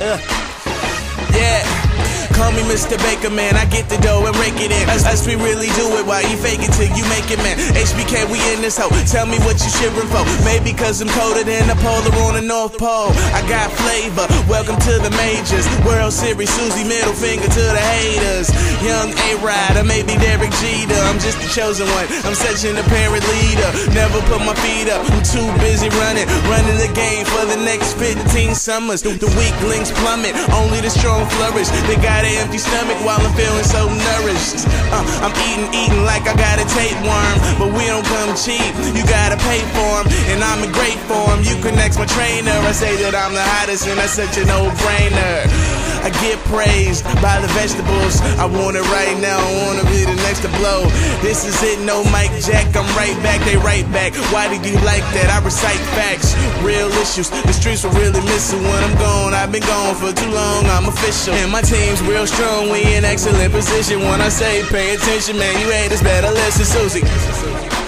Uh. Yeah. Call me Mr. Baker, man. I get the dough and rake it in. Us, us we really do it. Why you fake it till you make it, man? HBK, we in this hoe. Tell me what you shivering for. Maybe cause I'm colder than the polar on the North Pole. I got flavor. Welcome to the majors. World Series, Susie, middle finger to the haters. Young A-Rod, or maybe Derek Jeter. I'm just the chosen one. I'm such an apparent leader. Put my feet up. I'm too busy running. Running the game for the next 15 summers. The weak links plummet. Only the strong flourish. They got it empty stomach while I'm feeling so nourished. Uh, I'm eating, eating like I got a tapeworm, but we don't come cheap. You gotta pay for them, and I'm in great form. You can ask my trainer. I say that I'm the hottest, and that's such a no-brainer. Get praised by the vegetables. I want it right now. I wanna be the next to blow. This is it, no Mike Jack. I'm right back, they right back. Why did you like that? I recite facts, real issues. The streets were really missing when I'm gone. I've been gone for too long. I'm official, and my team's real strong. We in excellent position. When I say pay attention, man, you haters better listen, Susie.